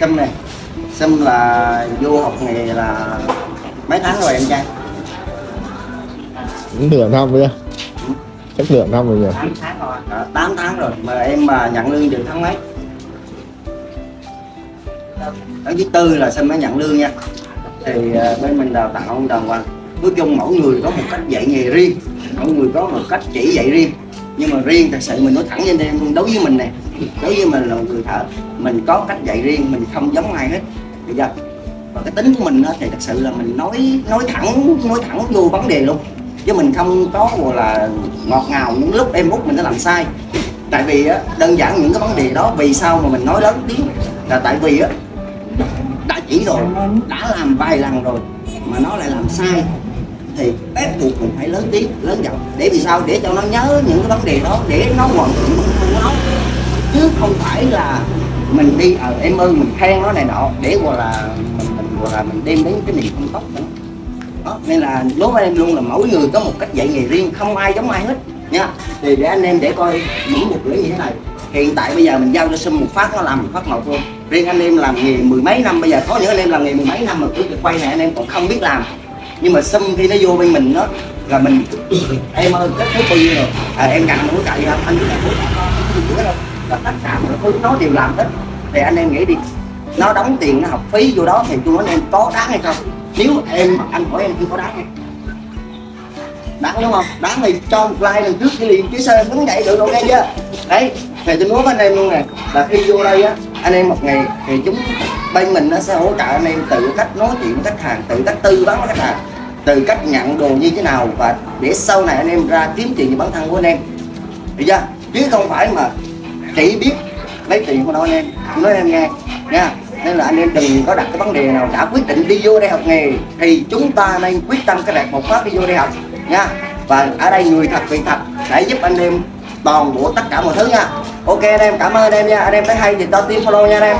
Sâm này. Sâm là vô học nghề là mấy tháng rồi em trai? Cũng nửa năm rồi chắc nửa năm rồi nhỉ? 8 tháng rồi. À, 8 tháng rồi mà em mà nhận lương được tháng mấy? Tháng thứ tư là Sâm mới nhận lương nha. Thì à, bên mình đào tạo đàng hoàng. Nói chung mỗi người có một cách dạy nghề riêng. Mỗi người có một cách chỉ dạy riêng nhưng mà riêng thật sự mình nói thẳng với anh em luôn, đối với mình này đối với mình là một người thợ mình có cách dạy riêng mình không giống ai hết. Được chưa và cái tính của mình thì thật sự là mình nói nói thẳng nói thẳng vô vấn đề luôn. Chứ mình không có gọi là ngọt ngào những lúc em út mình đã làm sai. Tại vì á, đơn giản những cái vấn đề đó vì sao mà mình nói lớn tiếng? Là tại vì á đã chỉ rồi đã làm vài lần rồi mà nó lại làm sai. Thì ép buộc mình phải lớn tiếng lớn giọng. Để vì sao? Để cho nó nhớ những cái vấn đề đó để nó hoàn thiện bản thân nó. Chứ không phải là mình đi ở em ơi mình khen nó này nọ để gọi là mình, mình gọi là mình đem đến cái niềm không tốt nữa. Đó, nên là đối với em luôn là mỗi người có một cách dạy nghề riêng không ai giống ai hết nha. Thì để anh em để coi những một lưỡi như thế này. Hiện tại bây giờ mình giao cho sâm một phát nó làm một phát một luôn riêng anh em làm nghề mười mấy năm bây giờ có những anh em làm nghề mười mấy năm mà cứ quay này anh em còn không biết làm nhưng mà xâm khi nó vô bên mình đó là mình em ơi kết thúc bao nhiêu rồi. À, em cần hỗ trợ không anh cứ cần hỗ cậy. Không có đâu là tất cả mọi thứ nó đều làm hết. Thì anh em nghĩ đi nó đóng tiền nó học phí vô đó thì tôi nói anh em có đáng hay không? Nếu em anh hỏi em chưa có đáng không? Đáng đúng không? Đáng thì cho một like lần trước cái liền chứ sao đứng dậy được ok chưa? Đấy thì tôi nói với anh em luôn nè là khi vô đây á anh em một ngày thì chúng bên mình nó sẽ hỗ trợ anh em từ cách nói chuyện với khách hàng từ cách tư vấn với khách hàng từ cách nhận đồ như thế nào và để sau này anh em ra kiếm tiền cho bản thân của anh em. Được chưa? Chứ không phải mà chỉ biết lấy tiền của nó anh em. Nói em nghe nha. Nên là anh em đừng có đặt cái vấn đề nào đã quyết định đi vô đây học nghề thì chúng ta nên quyết tâm cái đạt một phát đi vô đây học nha. Và ở đây người thật việc thật để giúp anh em toàn bộ tất cả mọi thứ nha. Ok anh em, cảm ơn anh em nha. Anh em thấy hay thì cho tiếng follow nha anh em.